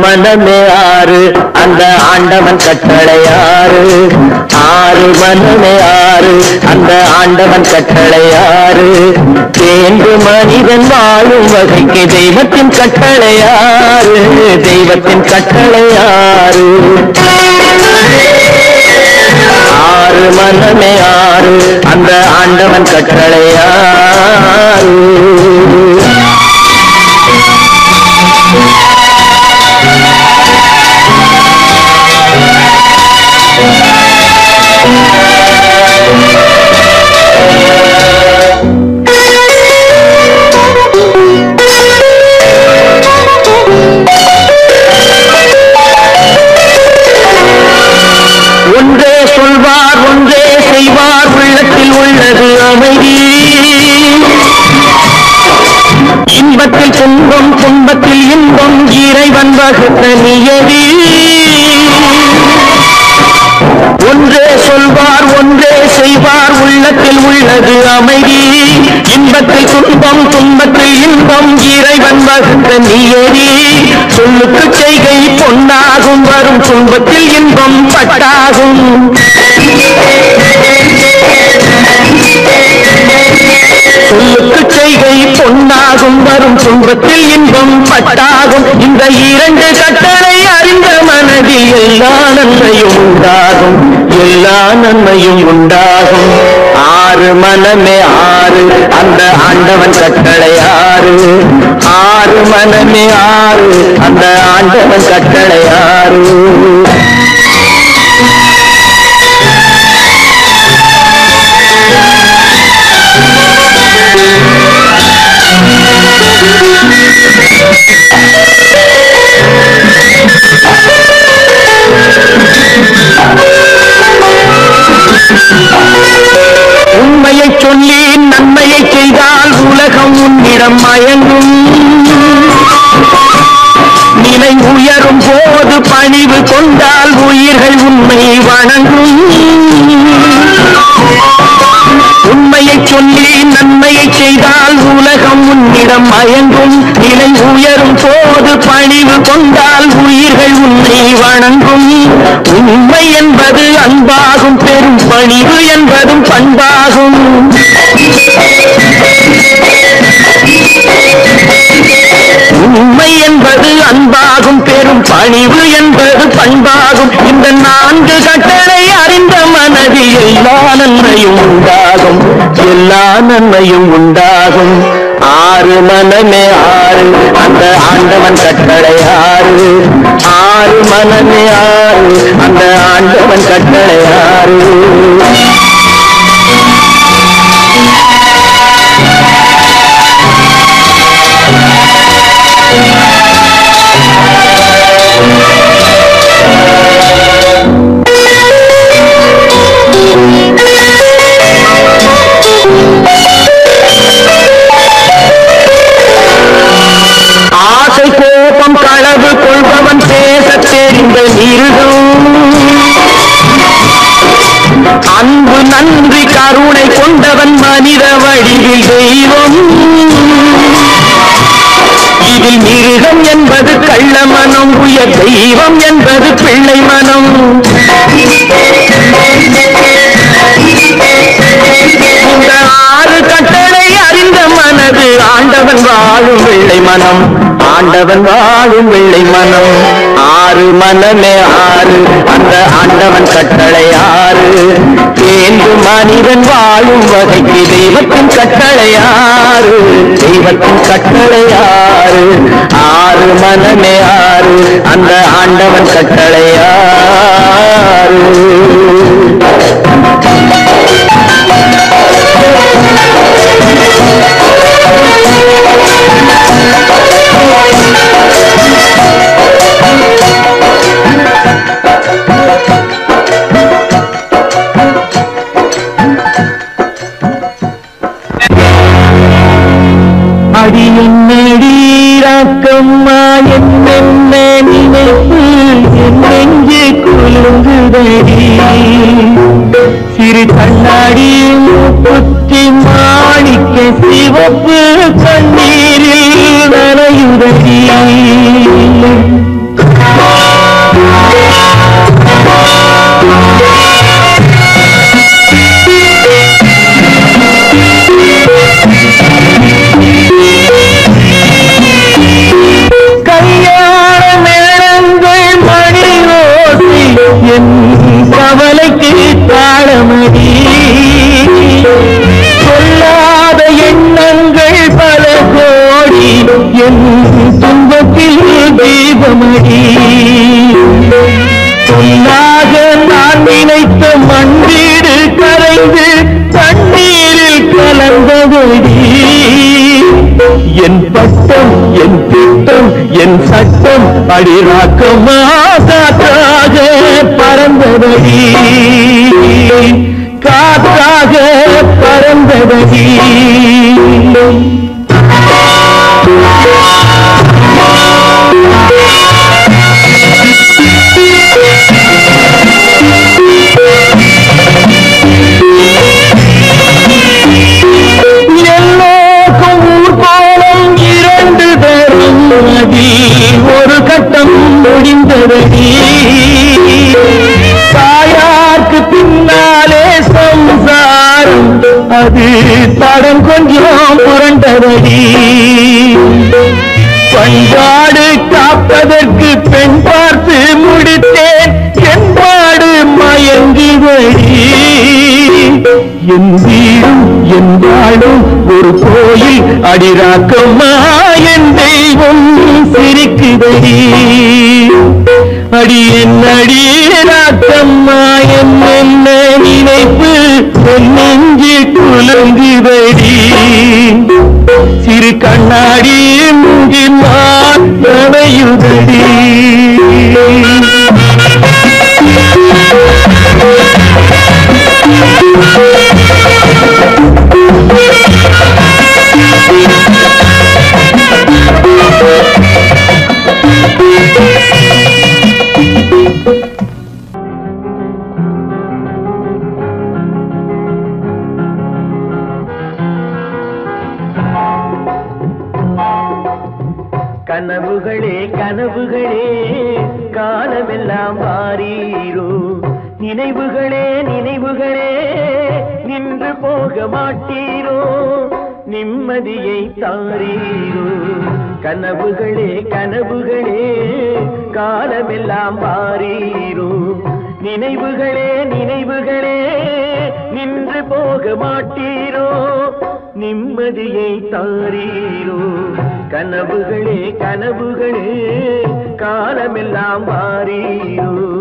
மனமே ஆறு அந்த ஆண்டவன் கட்டளை ஆறு ஆறு மனமே ஆறு அந்த ஆண்டவன் கட்டளை ஆறு தேர்ந்து மனிதன் வாழும் வகைக்கு தெய்வத்தின் கட்டளை ஆறு தெய்வத்தின் கட்டளை ஆறு ஆறு மனமே ஆறு அந்த ஆண்டவன் கட்டளை ஆறு ஒன்றே செய்வார் உள்ளத்தில் உள்ளது அமைதி. இன்பத்தில் துன்பம் துன்பத்தில் இன்பம் இறைவன் வகுத்த நியதி. ஒன்றே சொல்வார் ஒன்றே செய்வார் உள்ளத்தில் உள்ளது அமைதி. இன்பத்தில் துன்பம் துன்பத்தில் இன்பம் இறைவன் வகுத்த நியதி. சொல்லுக்கு செய்கை பொன்னாகும் வரும் துன்பத்தில் இன்பம் பட்டாகும். சொல்லுக்கு செய்கை பொன்னாகும் வரும் துன்பத்தில் இன்பம் பட்டாகும். இந்த இரண்டு கட்டளை அறிந்த மனதில் எல்லா நன்மையும் உண்டாகும். எல்லா நன்மையும் உண்டாகும். ஆறு மனமே ஆறு அந்த ஆண்டவன் கட்டளை ஆறு. ஆறு மனமே ஆறு அந்த ஆண்டவன் கட்டளை ஆறு. உண்மையை சொல்லி நன்மையை செய்தால் உலகம் உன்னிடம் மயங்கும். நிலை உயரும் போது பணிவு கொண்டால் உயிர்கள் உண்மை வணங்கும். உண்மையை சொல்லி நன்மையை செய்தால் உலகம் உன்னிடம் மயங்கும். நிலை உயரும் போது பணிவு கொண்டால் உயிர்கள் உன்னை வணங்கும். உண்மை என்பது அன்பாகும் பெரும் பணிவு என்பதும் பண்பாகும். உண்மை என்பது அன்பாகும் பெரும் பணிவு என்பது பண்பாகும். இந்த நான்கு கட்டளை அறிந்த மனதில் எல்லா நன்மையும் உண்டாகும். எல்லா நன்மையும் உண்டாகும். ஆறு மனமே ஆறு. அந்த ஆண்டவன் கட்டளை ஆறு. ஆறு மனமே ஆறு. அந்த ஆண்டவன் கட்டளை ஆறு. நன்றி கருணை கொண்டவன் மனித வழியில் தெய்வம். இதில் மிருகம் என்பது கள்ள மனம் உயர் தெய்வம் என்பது பிள்ளை மனம். இந்த ஆறு கட்டளை அறிந்த மனது ஆண்டவன் வாழும் வெள்ளை மனம். ஆண்டவன் வாழும் வெள்ளை மனம். ஆறு மனமே ஆறு அந்த ஆண்டவன் கட்டளை ஆறு. தேர்ந்து மனிதன் வாழும் வகைக்கு தெய்வத்தின் கட்டளை ஆறு. தெய்வத்தின் கட்டளை ஆறு. ஆறு மனமே ஆறு அந்த ஆண்டவன் கட்டளை ஆறு. அடியின் நீடீராக்கம்மா என்னென்ன நினைப்பு என்னெஞ்சு குலுங்குதடி. சிறு கண்ணாடி புத்தி மாணிக்க சிவப்பு கண்ணீரில் நனையுதடி. கல்யாண நேரங்கள் மணி ஓசி என் கவலைக்கு தாளமடி சொல்லாத எண்ணங்கள் பல கோடி என் துன்பத்தில் தீபமடி. சொல்லாக நான் நினைத்த மண்ணீடு கரைந்து தண்ணீரில் கலந்தபடி என் பட்டம் என் திட்டம் என் சட்டம் அடிராக்கமா காற்றாக பறந்தபடி. காத்தாக பறந்தபடி. மனம் கொஞ்சம் புரண்டதடி பண்பாடு காப்பதற்கு பெண் பார்த்து முடித்தேன். என்பாடு மயங்குதடி என் வீடும் என் வாழும் ஒரு கோயில் அடிராக்கம்மா. என் தெய்வம் சிரிக்குதடி அடி என் அடிராக்கம்மா என் என்ன நினைப்பு? நெஞ்சு குலுங்குதடி. சிறு கண்ணாடி முங்கினான் நனையுதடி கனவுகளே கனவுகளே காலமெல்லாம் மாறீரோ நினைவுகளே நினைவுகளே நின்று போக மாட்டீரோ. நிம்மதியை தாரீரோ. கனவுகளே கனவுகளே காலமெல்லாம் மாறீரோ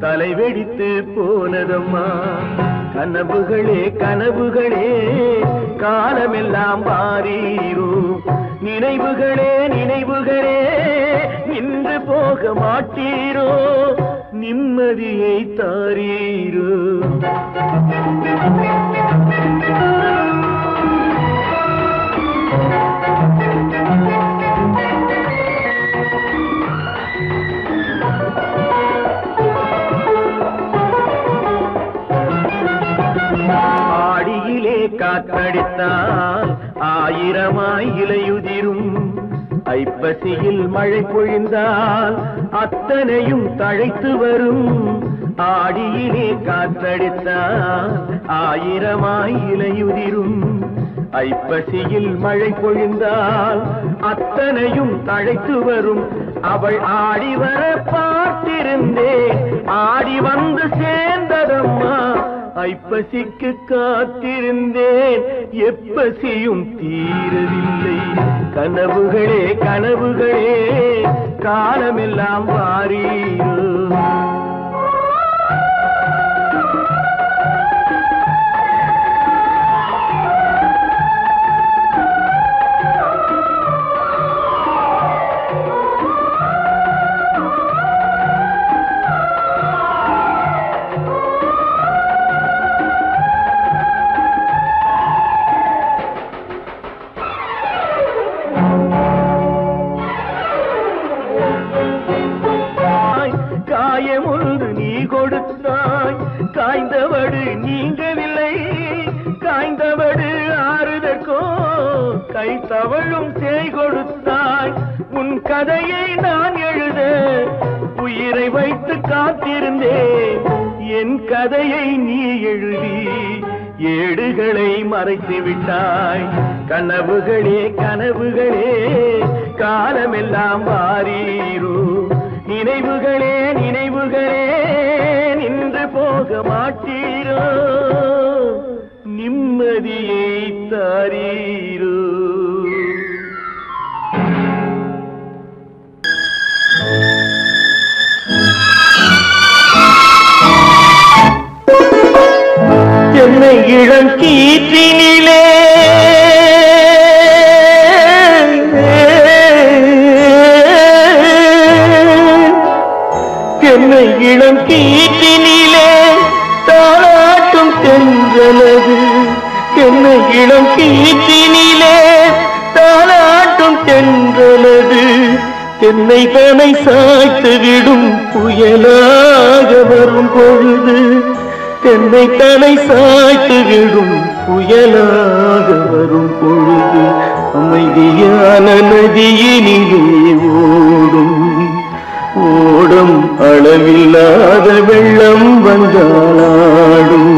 தலை வெடித்து போனதம்மா. கனவுகளே கனவுகளே காலமெல்லாம் மாறீரோ. நினைவுகளே நினைவுகளே நின்று போக மாட்டீரோ. நிம்மதியை தாரீரோ. ஆயிரமாய் இலையுதிரும். ஐப்பசியில் மழை பொழிந்தால் அத்தனையும் தழைத்து வரும். ஆடியிலே காற்றடித்தால் ஆயிரமாய் இலையுதிரும். ஐப்பசியில் மழை பொழிந்தால் அத்தனையும் தழைத்து வரும். அவள் ஆடி வர பார்த்திருந்தே ஆடி வந்து சேர்ந்ததம்மா. ஐப்பசிக்கு காத்திருந்தேன். எப்பசியும் தீரவில்லை. கனவுகளே கனவுகளே காலமெல்லாம் மாறீரோ கதையை நீ எழுதி ஏடுகளை மறைத்து விட்டாய். கனவுகளே கனவுகளே காலமெல்லாம் மாறீரோ நினைவுகளே நினைவுகளே நின்று போக மாட்டீரோ. நிம்மதியை தாரீ என்னை தனை சாய்த்து விடும் புயலாக வரும் பொழுது தென்னை தலை சாய்த்து விடும் புயலாக வரும் பொழுது அமைதியான நதியினிலே ஓடும். ஓடும் அளவில்லாத வெள்ளம் வந்தாடும்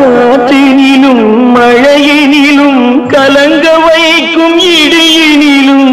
காற்றினிலும் மழையினிலும் கலங்க வைக்கும் இடியினிலும்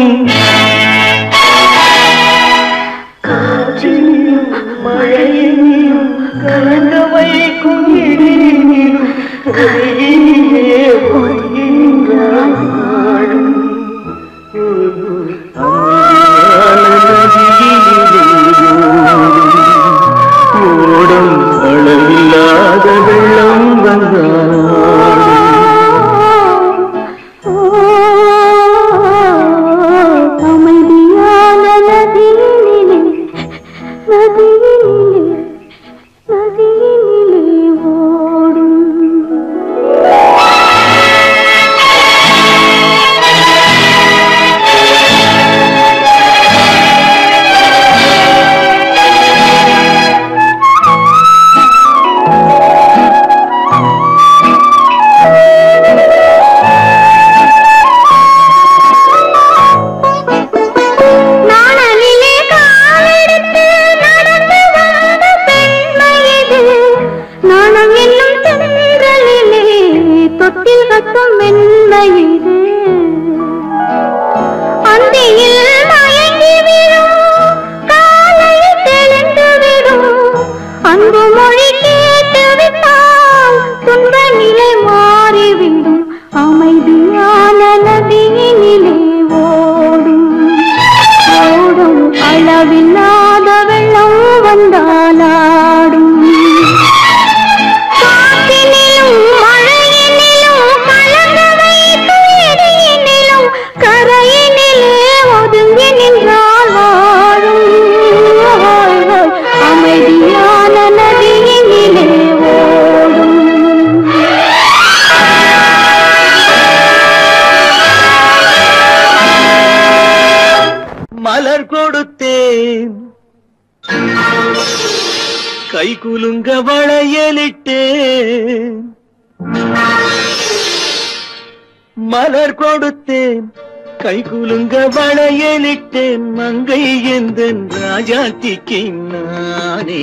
கை குலுங்க வளையலிட்டேன் மங்கை எந்தன் ராஜாத்திக்கு நானே.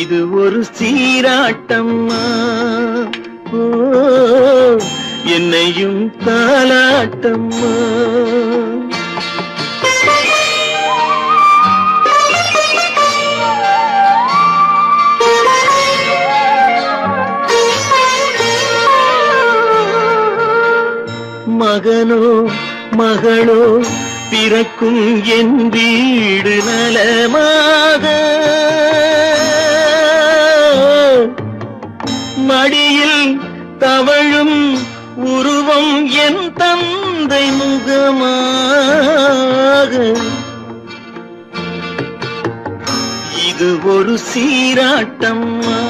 இது ஒரு சீராட்டம்மா என்னையும் தாலாட்டம்மா மகனோ மகளோ பிறக்கும் என் வீடு நலமாக. மடியில் தவழும் உருவம் என் தந்தை முகமாக. இது ஒரு சீராட்டம்மா.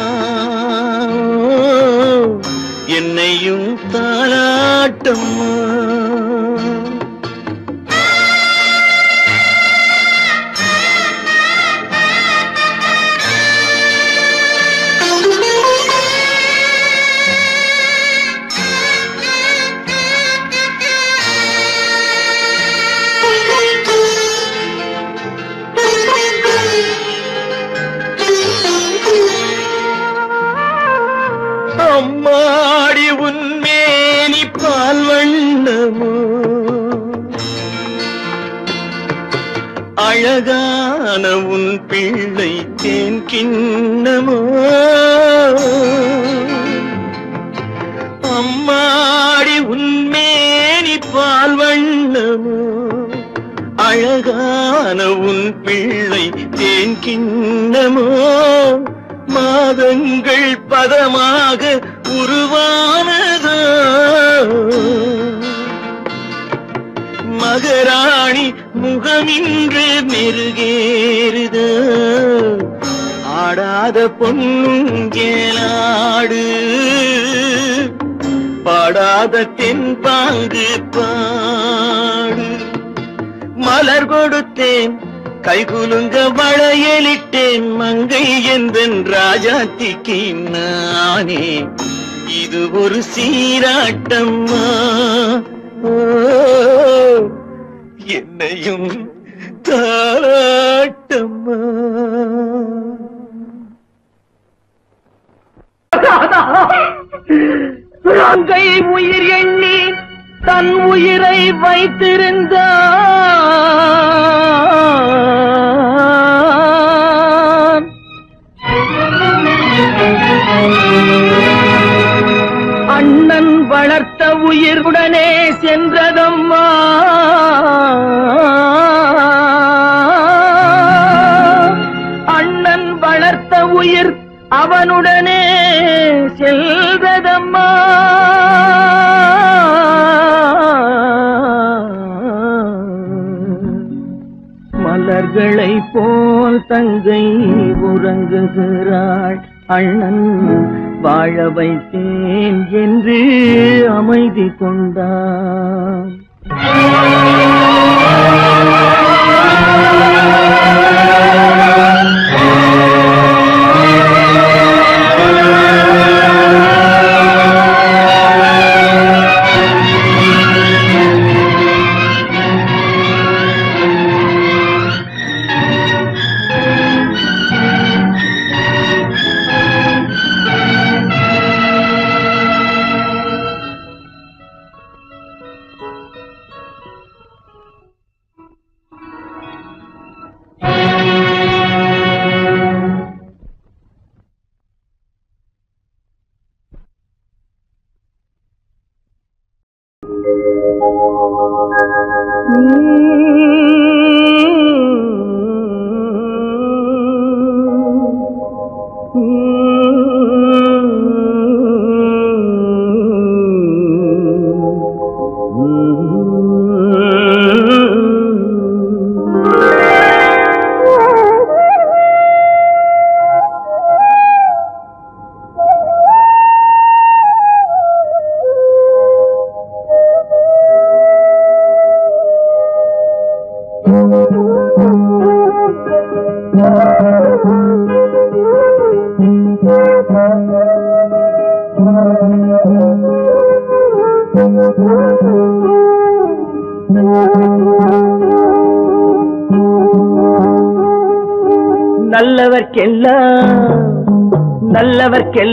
என்னையும் தாளாட்டம்மா. அழகான உன் பிள்ளை தேன் கிண்ணமோ? அம்மாடி உன்மேனி பால் வண்ணமோ? அழகான உன் பிள்ளை தேன் கிண்ணமோ? மாதங்கள் பதமாக உருவானதோ? மகராணி முகமின்று மெருகேறுது. ஆடாத பொண்ணும் கேளாடு பாடாத தென்பாங்கு பாடு. மலர் கொடுத்தேன் கைகுலுங்க வளையலிட்டேன் மங்கை எந்தன் ராஜாத்திக்கு நானே. இது ஒரு சீராட்டம்மா. ஓ, என்னையும் தாராட்டம்மா சுரங்கை உயிர் எண்ணி தன் உயிரை வைத்திருந்தான். கண்ணன் வளர்த்த உயிருடனே சென்றதம்மா. அண்ணன் வளர்த்த உயிர் அவனுடனே செல்வதம்மா. மலர்களை போல் தங்கை உறங்குகிறாள் அண்ணன். வாழ வைத்தேன் என்று அமைதி கொண்டான்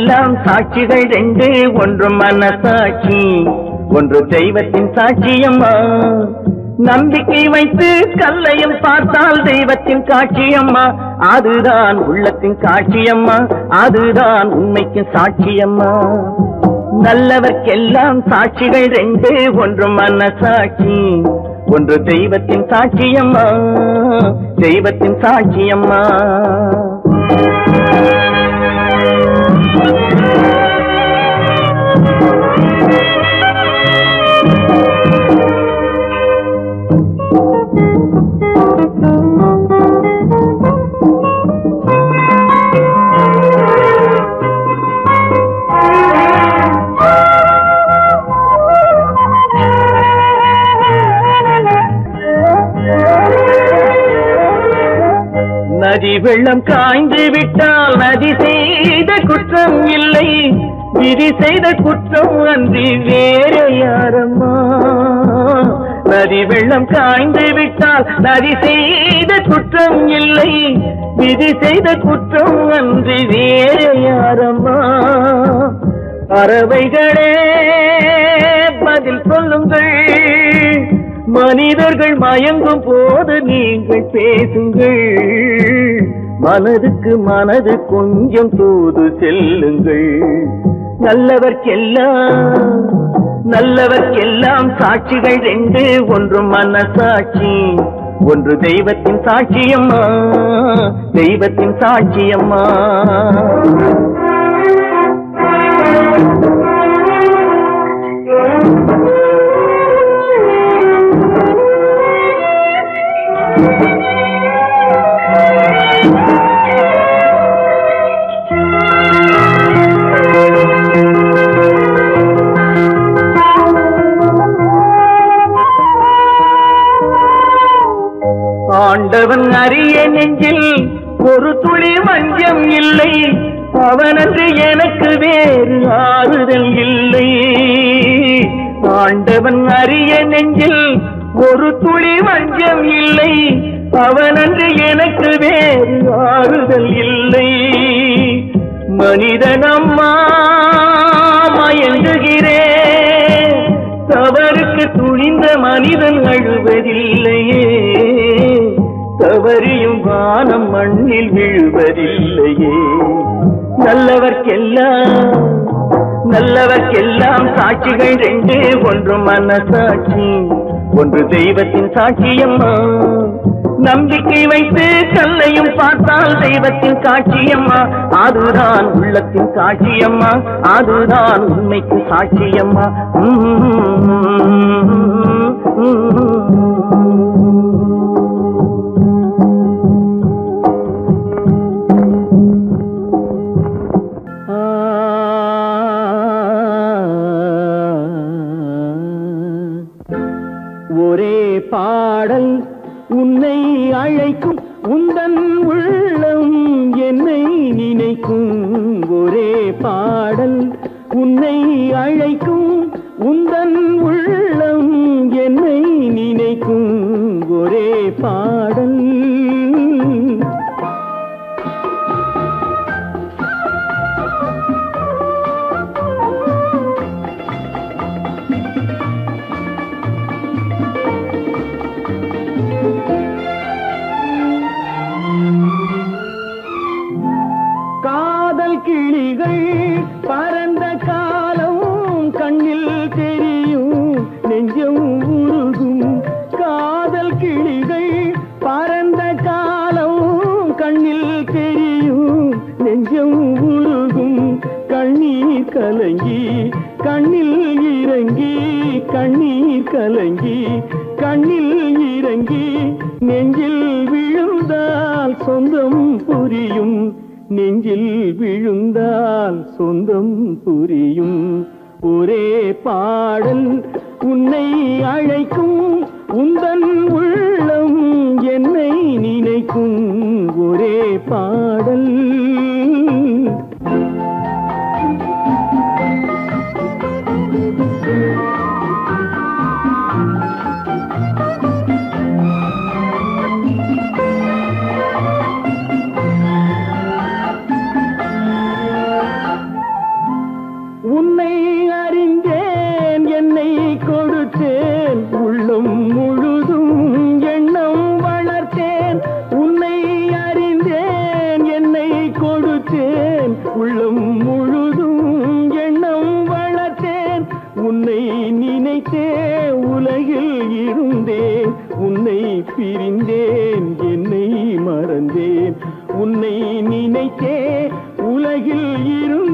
எல்லாம் சாட்சிகள் ரெண்டு ஒன்று மனசாட்சி ஒன்று தெய்வத்தின் சாட்சியம்மா நம்பிக்கை வைத்து கல்லையும் பார்த்தால் தெய்வத்தின் காட்சியம்மா அதுதான் உள்ளத்தின் காட்சியம்மா அதுதான் உண்மைக்கு சாட்சியம்மா நல்லவர்க்கெல்லாம் சாட்சிகள் ரெண்டு ஒன்று மனசாட்சி ஒன்று தெய்வத்தின் சாட்சியம்மா தெய்வத்தின் சாட்சியம்மா நதி வெள்ளம் காய்ந்து விட்டால் நதி செய்த குற்றம் இல்லை. விதி செய்த குற்றம் அன்றி வேற யாரம்மா நதி வெள்ளம் காய்ந்து விட்டால் நதி செய்த குற்றம் இல்லை. விதி செய்த குற்றம் அன்றி வேற யாரம்மா பறவைகளே பதில் சொல்லுங்கள். மனிதர்கள் மயங்கும் போது நீங்கள் பேசுங்கள். மனதுக்கு மனது கொஞ்சம் தூது செல்லுங்கள். நல்லவர்க்கெல்லாம் நல்லவர்க்கெல்லாம் சாட்சிகள் ரெண்டு ஒன்று மனசாட்சி ஒன்று தெய்வத்தின் சாட்சியம்மா தெய்வத்தின் சாட்சியம்மா நெஞ்சில் நல்லவர்க்கெல்லாம் சாட்சிகள் ரெண்டு ஒன்று மனசாட்சி. ஒன்று தெய்வத்தின் சாட்சியம்மா நம்பிக்கை வைத்து கல்லையும் பார்த்தால் தெய்வத்தின் காட்சியம்மா அதுதான் உள்ளத்தின் காட்சியம்மா அதுதான் உண்மைக்கு சாட்சியம்மா உன்னை பிரிந்தேன் என்னை மறந்தேன். உன்னை நினைத்தே உலகில் இருந்தேன்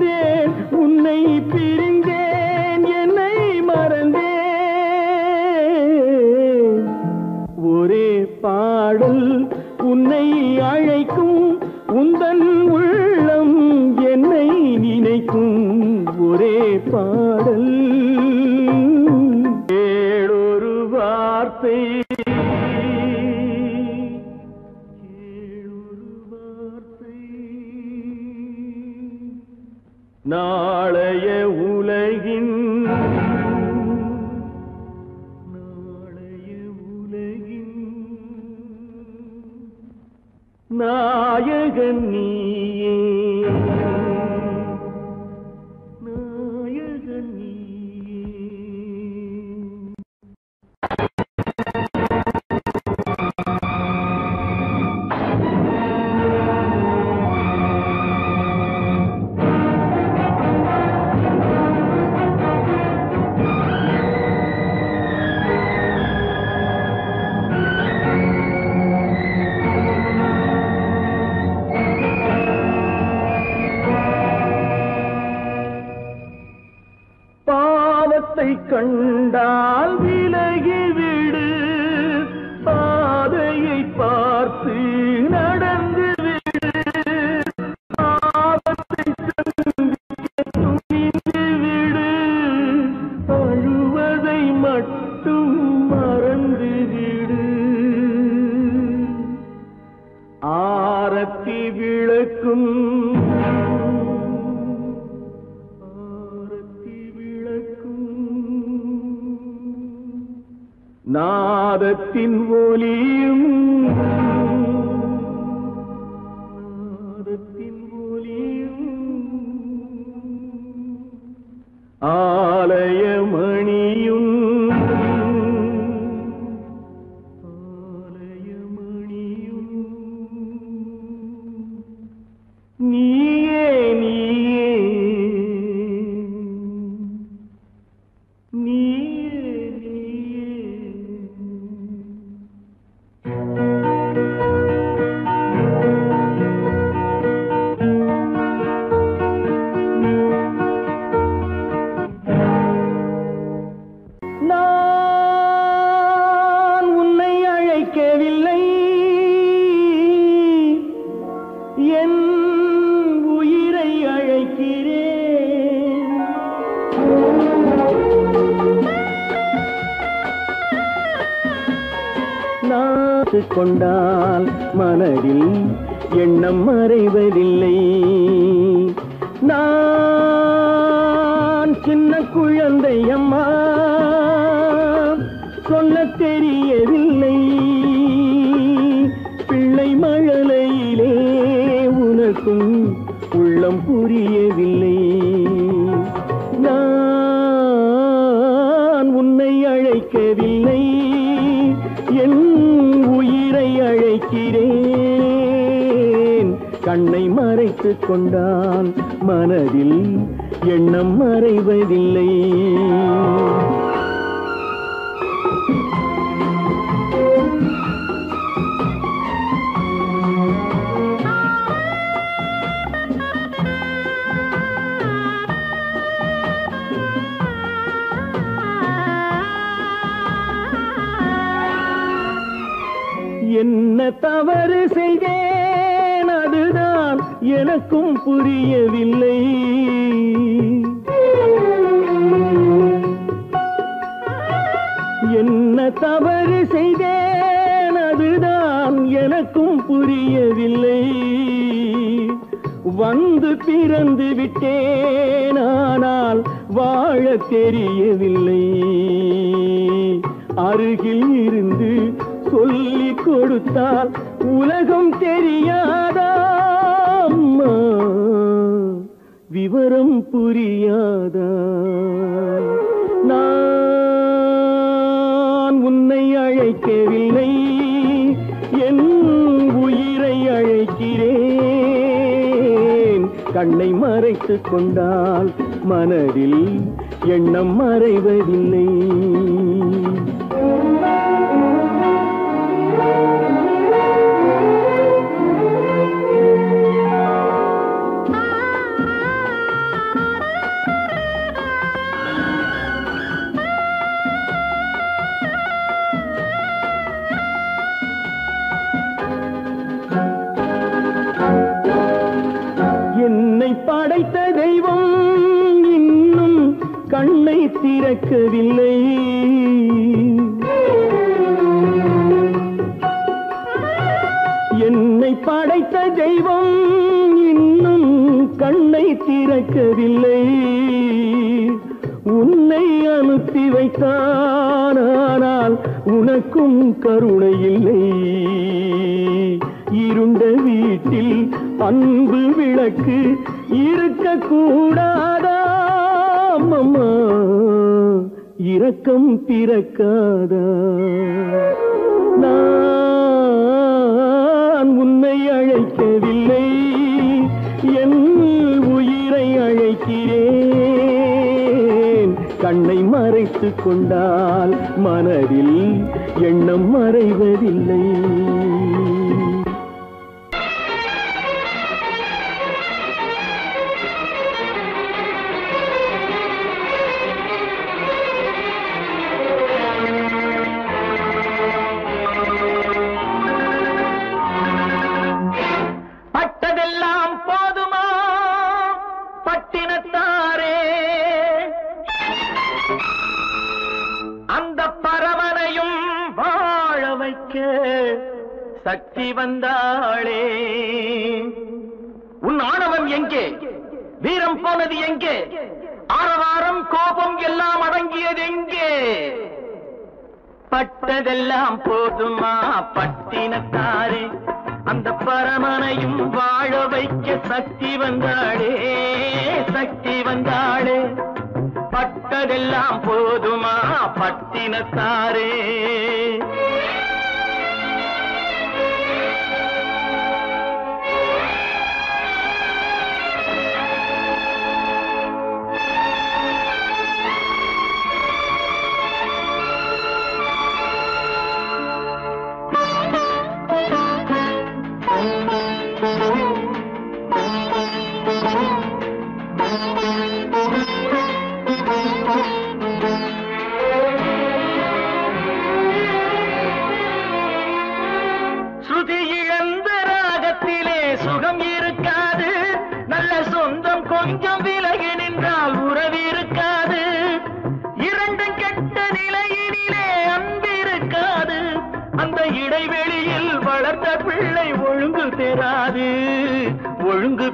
மட்டும் மறந்துவிடு. ஆரத்தி விளக்கும் ஆரத்தி விளக்கும். நாதத்தின் ஒலியும் அழைக்கவில்லை என் உயிரை அழைக்கிறேன். கண்ணை மறைத்துக் கொண்டான் மனதில் எண்ணம் மறைவதில்லை. என்ன தவறு செய்தேன் அதுதான் எனக்கும் புரியவில்லை. என்ன தவறு செய்தேன் அதுதான் எனக்கும் புரியவில்லை. வந்து பிறந்து விட்டேன் ஆனால் வாழ தெரியவில்லை. அருகில் இருந்து சொல்லி கொடுத்தால் உலகம் தெரியாதா அம்மா விவரம் புரியாதா. நான் உன்னை அழைக்கவில்லை என் உயிரை அழைக்கிறேன். கண்ணை மறைத்து கொண்டால் மனதில் எண்ணம் மறைவதில்லை. திறக்கவில்லை எங்கே? வீரம் போனது எங்கே? ஆரவாரம் கோபம் எல்லாம் அடங்கியது எங்கே? பட்டதெல்லாம் போதுமா பட்டினத்தாரே? அந்த பரமனையும் வாழ வைக்க சக்தி வந்தாளே சக்தி வந்தாளே. பட்டதெல்லாம் போதுமா பட்டினத்தாரே?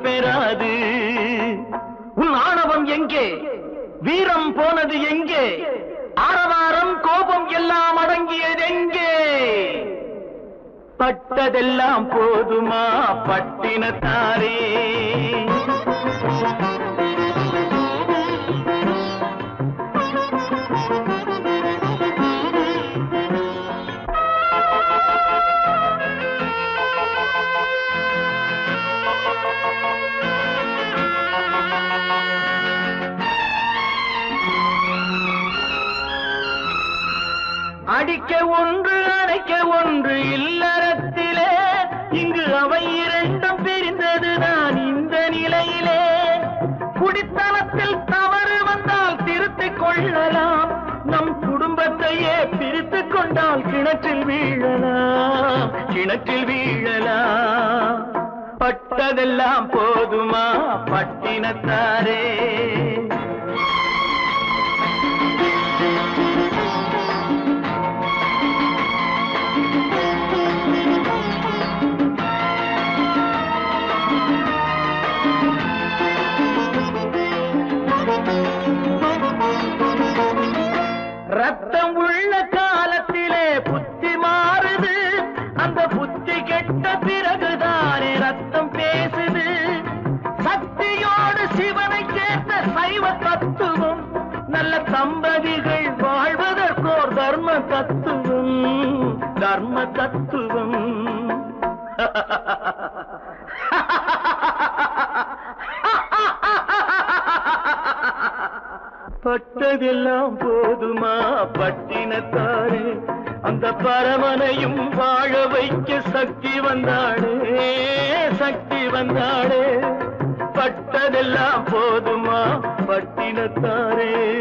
பெறாது. உன் ஆணவம் எங்கே? வீரம் போனது எங்கே? ஆரவாரம் கோபம் எல்லாம் அடங்கியது எங்கே? பட்டதெல்லாம் போதுமா பட்டினத்தாரே? அடிக்க ஒன்று அணைக்க ஒன்று இல்லறத்திலே. இங்கு அவை இரண்டும் பிரிந்தது நான் இந்த நிலையிலே. குடித்தனத்தில் தவறு வந்தால் திருத்திக் கொள்ளலாம். நம் குடும்பத்தையே பிரித்துக் கொண்டால் கிணற்றில் வீழலாம். கிணற்றில் வீழலாம். பட்டதெல்லாம் போதுமா பட்டினத்தாரே? தத்துவம். பட்டதெல்லாம் போதுமா பட்டினத்தாரே? அந்த பரமனையும் வாழ வைக்க சக்தி வந்தாளே சக்தி வந்தாளே. பட்டதெல்லாம் போதுமா பட்டினத்தாரே?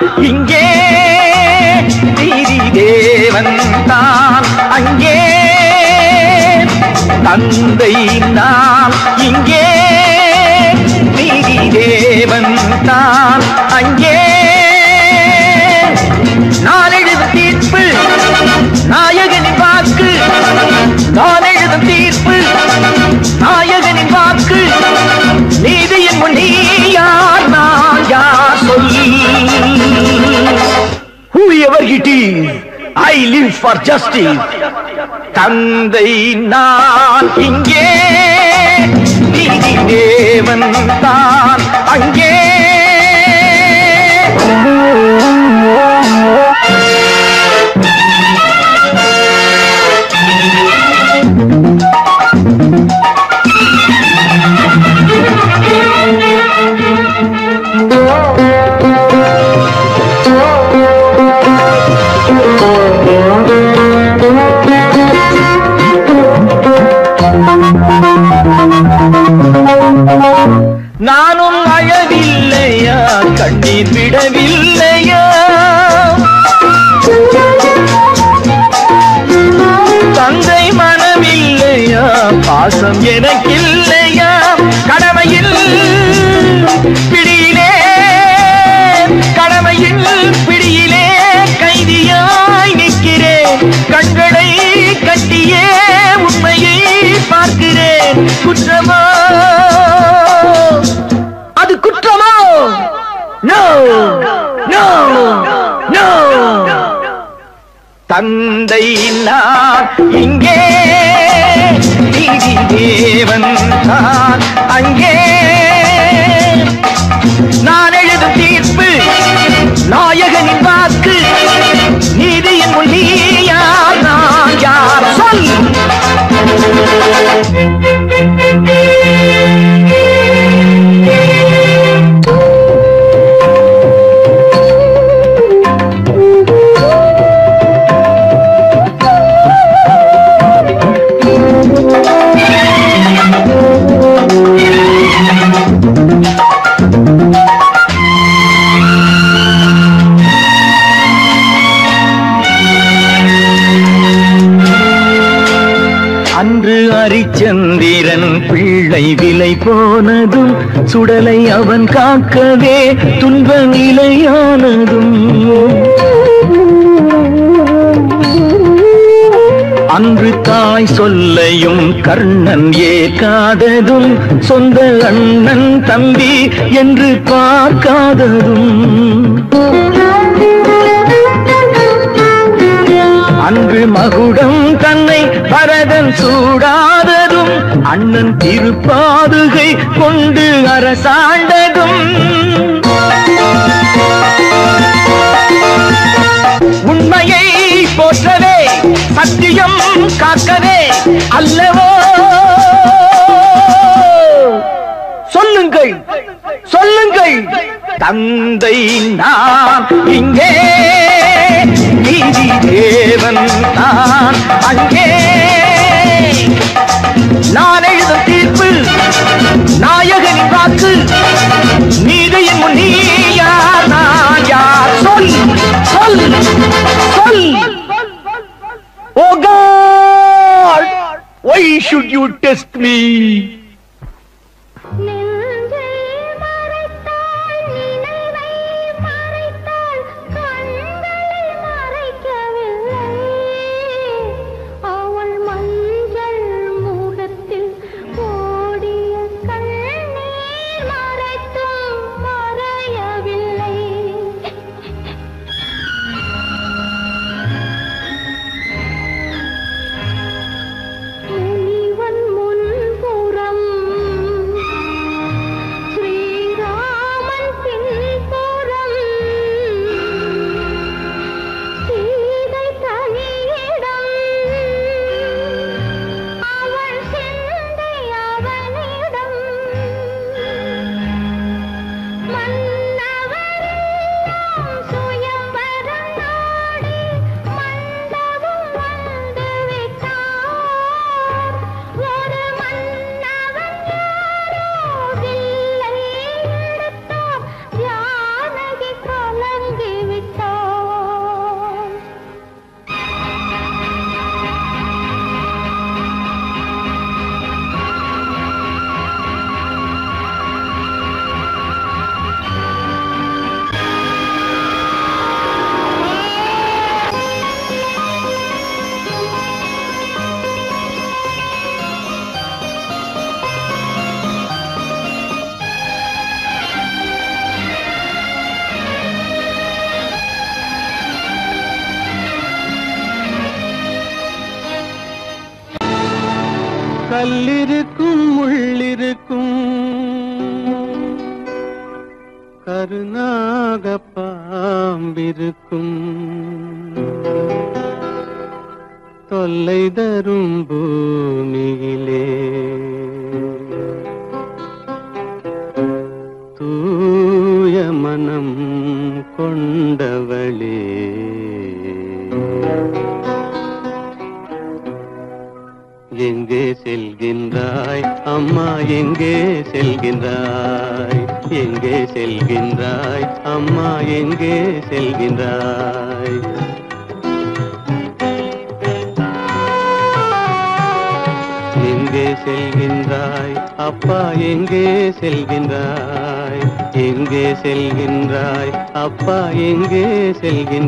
இங்கே நீதி தேவன் தான். அங்கே தந்தை நான். ஐ லிவ் ஃபார் ஜஸ்டிஸ் தந்தை நான் இங்கே. நீதி தேவன் தான். அங்கே தந்தை நான் இங்கே. நீதி தேவன் தான் அங்கே. நான் எழுதும் தீர்ப்பு நாயகனின் வாக்கு. நீதியின் முன் யார் நான் யார்? சொல். ஹரிச்சந்திரன் பிள்ளை விலை போனதும் சுடலை அவன் காக்கவே துன்ப நிலையானதும். அன்று தாய் சொல்லையும் கர்ணன் ஏற்காததும் சொந்த அண்ணன் தம்பி என்று பார்க்காததும். அன்று மகுடம் தன்னை பரதன் சூடாததும் அண்ணன் திருப்பாதுகை கொண்டு அரசாண்டதும். உண்மையை போற்றவே சத்தியம் காக்கவே அல்லவோ? சொல்லுங்கள் சொல்லுங்கள். தந்தை நான் இங்கே தேவன் நான் அங்கே. நான் எழுதும் தீர்ப்பு நாயகனின் வாக்கு. நீதியின் முன் நீ யார்? நான் யார்? சொல் சொல் சொல். ஓ God why should you test me?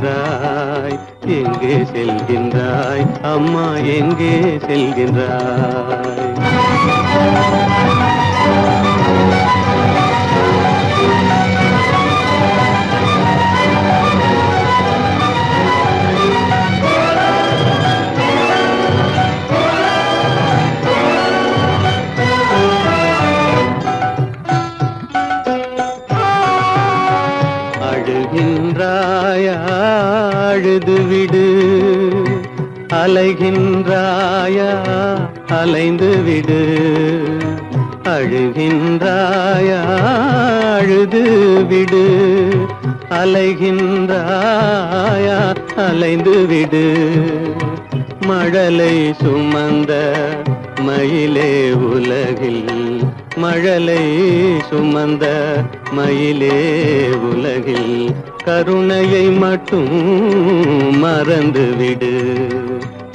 செல்கின்றாய் எங்கே செல்கின்றாய்? அம்மா எங்கே செல்கின்றாய்? விடு அலைகின்றாயா? அலைந்து விடு. மழலை சுமந்த மயிலே உலகில் மழலை சுமந்த மயிலே உலகில் கருணையை மட்டும் மறந்து விடு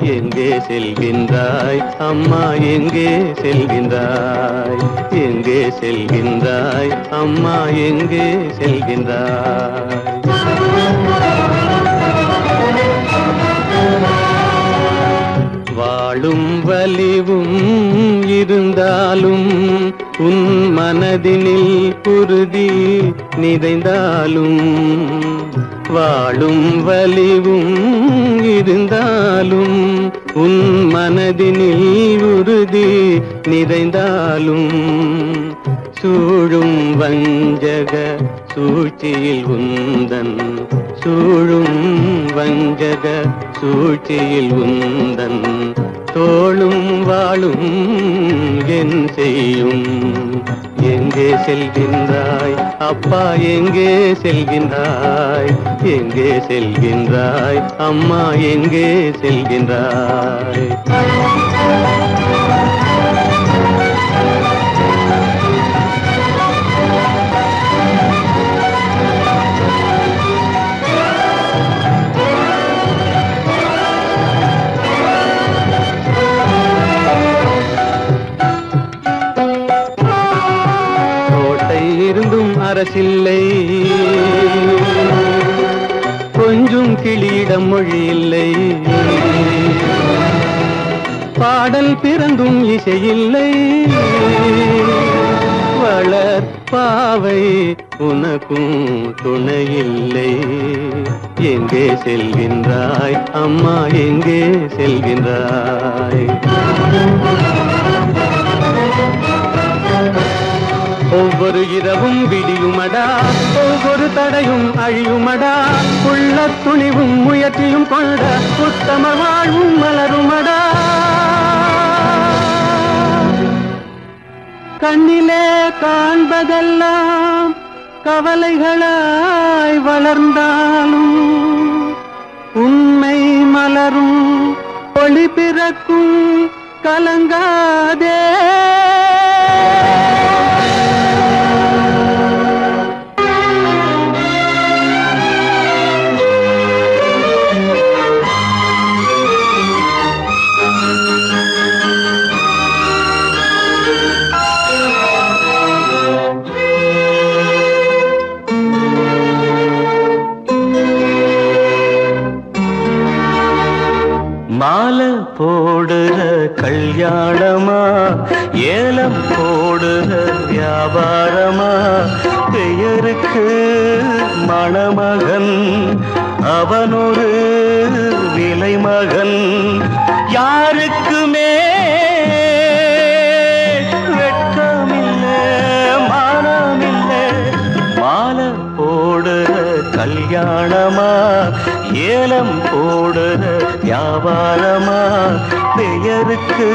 எங்கே செல்கின்றாய்? அம்மா எங்கே செல்கின்றாய்? எங்கே செல்கின்றாய்? அம்மா எங்கே செல்கின்றாய்? வாழும் வலிவும் இருந்தாலும் உன் மனதினில் குருதி நிறைந்தாலும் வாழும் வலிவும் இருந்தாலும் உன் மனதினில் உறுதி நிறைந்தாலும் சூழும் வஞ்சக சூழ்ச்சியில் உந்தன் சூழும் வஞ்சக சூழ்ச்சியில் உந்தன். தோளும் வாழும் என் செய்யும் எங்கே செல்கின்றாய் அப்பா எங்கே செல்கின்றாய்? எங்கே செல்கின்றாய்? அம்மா எங்கே செல்கின்றாய்? அரசில்லை. கொஞ்சும் கிளியிடம் மொழி இல்லை பாடல் பிறந்தும் இசையில்லை. வளர் பாவை உனக்கும் துணையில்லை. எங்கே செல்கின்றாய்? அம்மா எங்கே செல்கின்றாய்? ஒவ்வொரு இரவும் விடியுமடா ஒவ்வொரு தடையும் அழியுமடா உள்ள துணிவும் முயற்சியும் கொண்ட உத்தம வாழ்வும் மலருமடா. கண்ணிலே காண்பதெல்லாம் கவலைகளாய் வளர்ந்தாலும் உண்மை மலரும் ஒளி பிறக்கும் கலங்காதே. கல்யாணமா? ஏலம் போடுற வியாபாரமா? பெயருக்கு மணமகன் அவனொரு விலை மகன் யாருக்குமே வெட்கமில்லை மானமில்லை? மாலை போடுற கல்யாணமா? ஏலம் போடுற வியாபாரமா? பெயருக்கு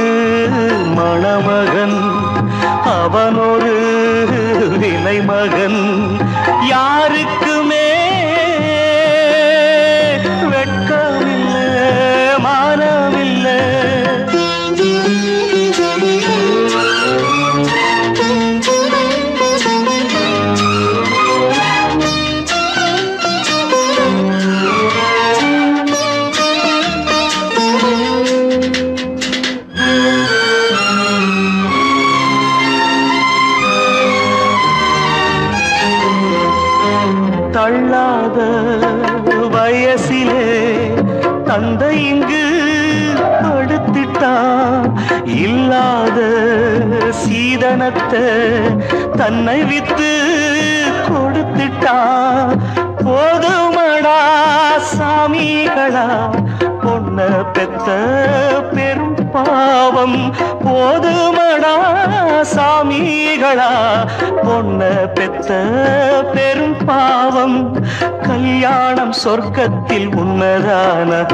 மணமகன். அவனொரு விலை மகன் யாருக்கு கொடுத்த தன்னை வித்து கொடுத்துட்டா போதுமடா சாமிகளா? பொண்ண பெத்த பெரும் பாவம்? போதுமடா சாமிகளா? பொண்ண பெத்த பெரும் பாவம். கல்யாணம் சொர்க்கத்தில் உன்னதான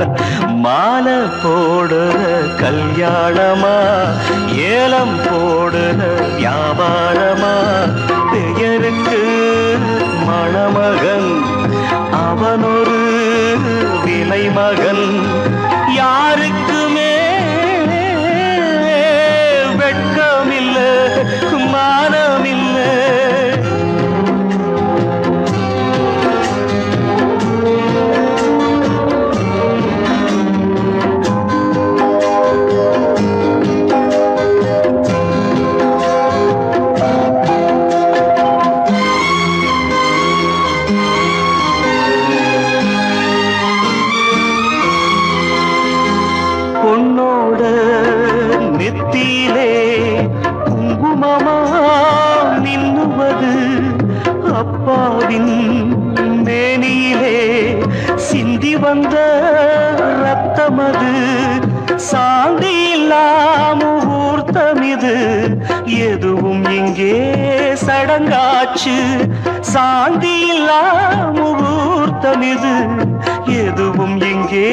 மாலை போடுற கல்யாணமா? ஏலம் போடுற வியாபாரமா? பெயருக்கு மணமகன் அவனொரு விலை மகன் யாருக்குமே கலந்த ரத்தமது சாந்தி இல்லாம ஊர்த்தம் எதுவும் இங்கே சடங்காச்சு. சாந்தி இல்லாம ஊர்த்தம் எதுவும் இங்கே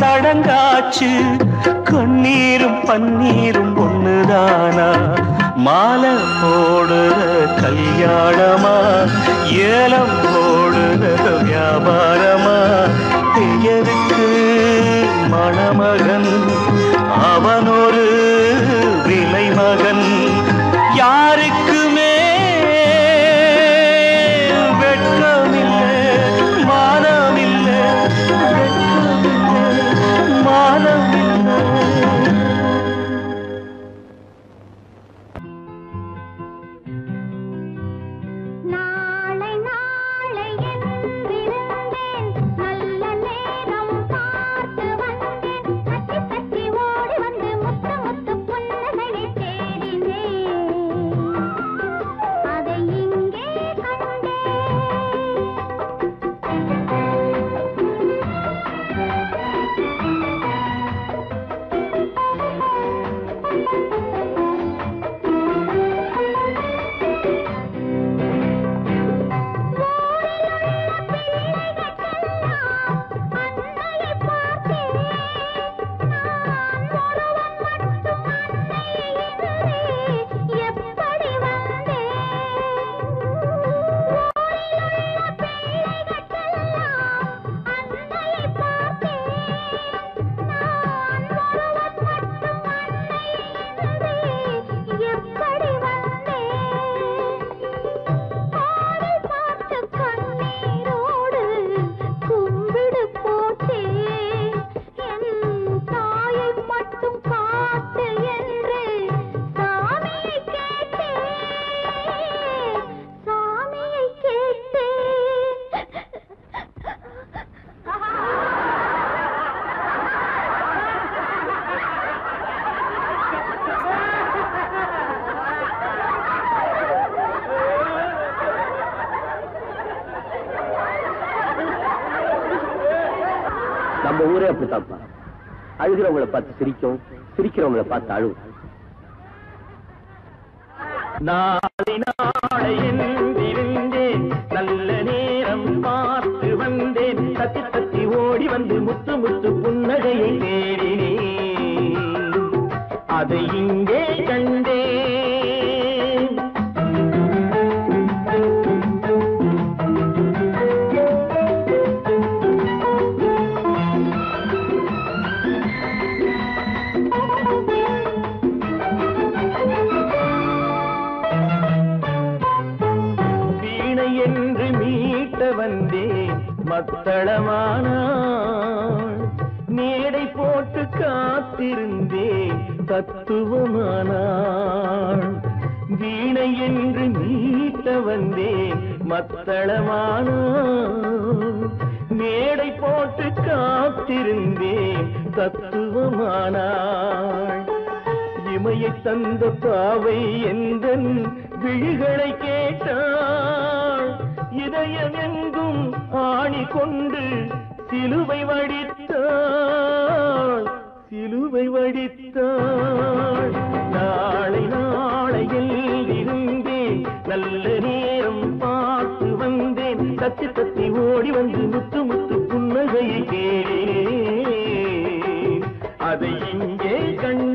சடங்காச்சு. கண்ணீரும் பன்னீரும் ஒண்ணுதானா? மாலை போடுற கல்யாணமா? ஏலம் போடுற அழுகிறவங்களை பார்த்து சிரிக்கும் சிரிக்கிறவங்களை பார்த்து அழுவும். நாளை நாளை என்றிருந்தேன் நல்ல நேரம் பார்த்து வந்தேன். தத்தி தத்தி ஓடி வந்து முத்து முத்து புன்னகையை வந்தேன். மத்தளமான மேடை போட்டு காத்திருந்தேன். தத்துவமானாள். இமையை தந்த பாவை எந்த விழிகளை கேட்டாள். இதயம் எங்கும் ஆணி கொண்டு நல்ல நேரம் பார்த்து வந்தேன். கத்தி கத்தி ஓடி வந்து முத்து முத்து புன்னகையை கேளே அதை இங்கே கண்